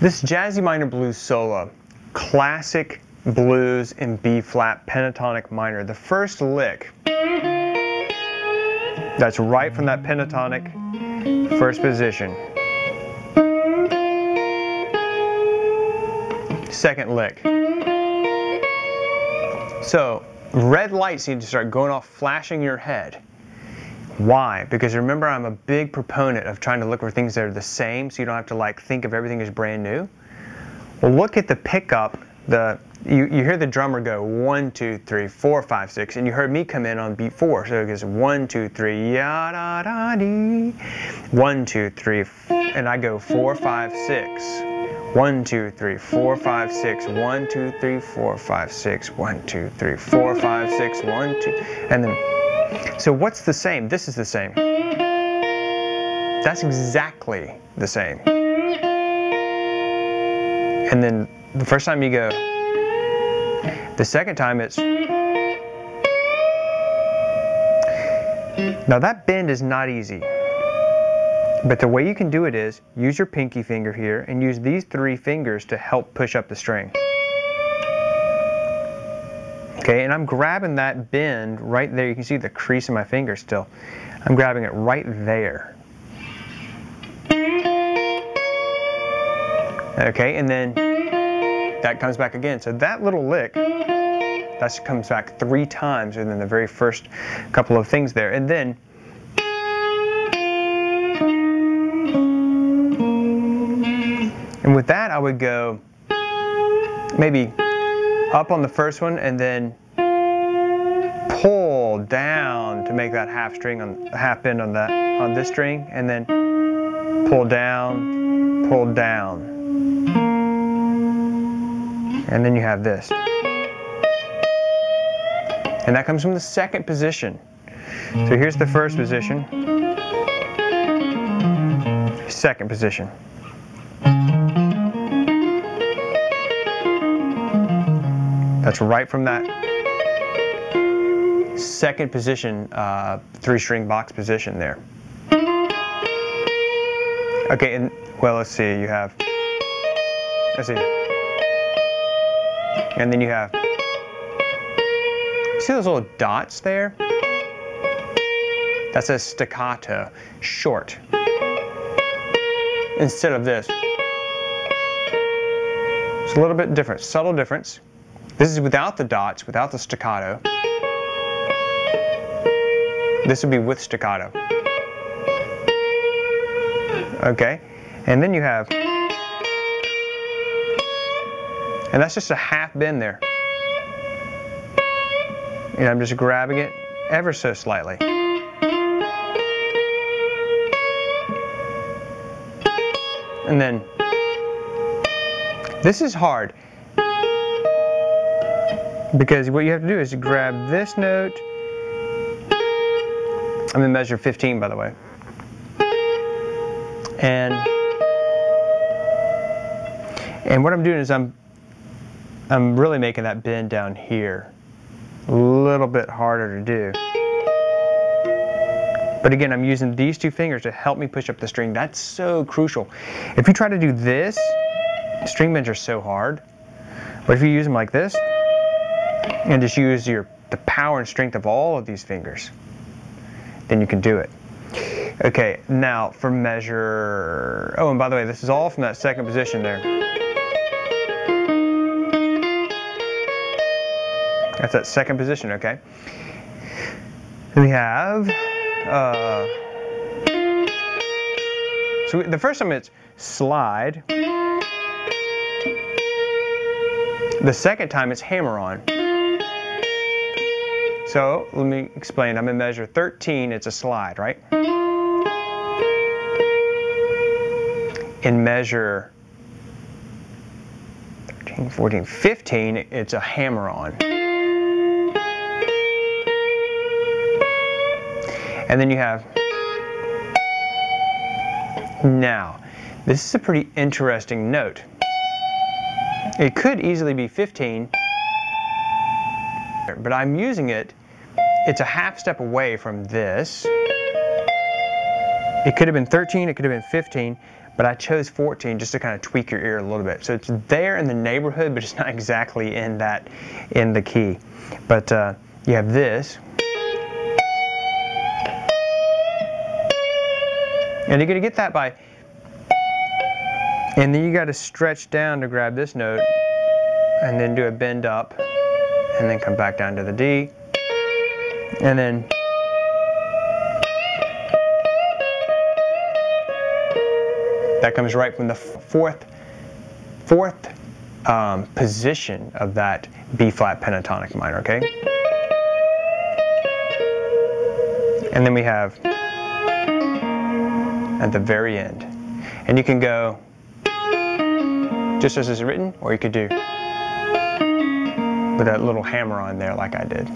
This Jazzy Minor Blues solo, classic blues in B flat pentatonic minor. The first lick, that's right from that pentatonic first position. Second lick. So red lights need to start going off flashing your head. Why? Because remember I'm a big proponent of trying to look for things that are the same so you don't have to like think of everything as brand new. Well look at the pickup, the you, you hear the drummer go one, two, three, four, five, six, and you heard me come in on beat four. So it goes one, two, three, ya da da dee. One, two, three, and I go four, five, six. One, two, three, four, five, six. One, two, three, four, five, six. One, two, three, four, five, six. One, two, and then so what's the same? This is the same. That's exactly the same. And then the first time you go, the second time it's, now that bend is not easy. But the way you can do it is use your pinky finger here and use these three fingers to help push up the string. Okay, and I'm grabbing that bend right there. You can see the crease in my finger still. I'm grabbing it right there. Okay, and then that comes back again. So that little lick, that comes back three times within the very first couple of things there. And then And with that, I would go maybe up on the first one and then pull down to make that half string on half bend on that on this string and then pull down pull down. And then you have this. And that comes from the second position. So here's the first position. Second position. That's right from that second position, uh, three string box position there. Okay, and well, let's see, you have, let's see, and then you have, see those little dots there? That's a staccato, short, instead of this. It's a little bit different, subtle difference. This is without the dots, without the staccato. This would be with staccato. Okay, and then you have, and that's just a half bend there. And I'm just grabbing it ever so slightly. And then, this is hard. Because what you have to do is grab this note. I'm in measure 15 by the way. And and what I'm doing is I'm I'm really making that bend down here a little bit harder to do. But again, I'm using these two fingers to help me push up the string. That's so crucial. If you try to do this, string bends are so hard. But if you use them like this, and just use your the power and strength of all of these fingers, then you can do it. Okay, now for measure, oh, and by the way, this is all from that second position there. That's that second position, okay? we have, uh, so the first time it's slide. The second time it's hammer on. So let me explain. I'm in measure 13, it's a slide, right? In measure 13, 14, 15, it's a hammer on. And then you have, now, this is a pretty interesting note. It could easily be 15, but I'm using it it's a half step away from this. It could have been 13, it could have been 15, but I chose 14 just to kind of tweak your ear a little bit. So it's there in the neighborhood, but it's not exactly in that in the key. But uh, you have this. And you're to get that by, and then you got to stretch down to grab this note, and then do a bend up, and then come back down to the D, and then that comes right from the fourth, fourth um, position of that B flat pentatonic minor, okay? And then we have at the very end. And you can go just as it's written, or you could do with that little hammer on there like I did.